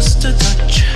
just a touch.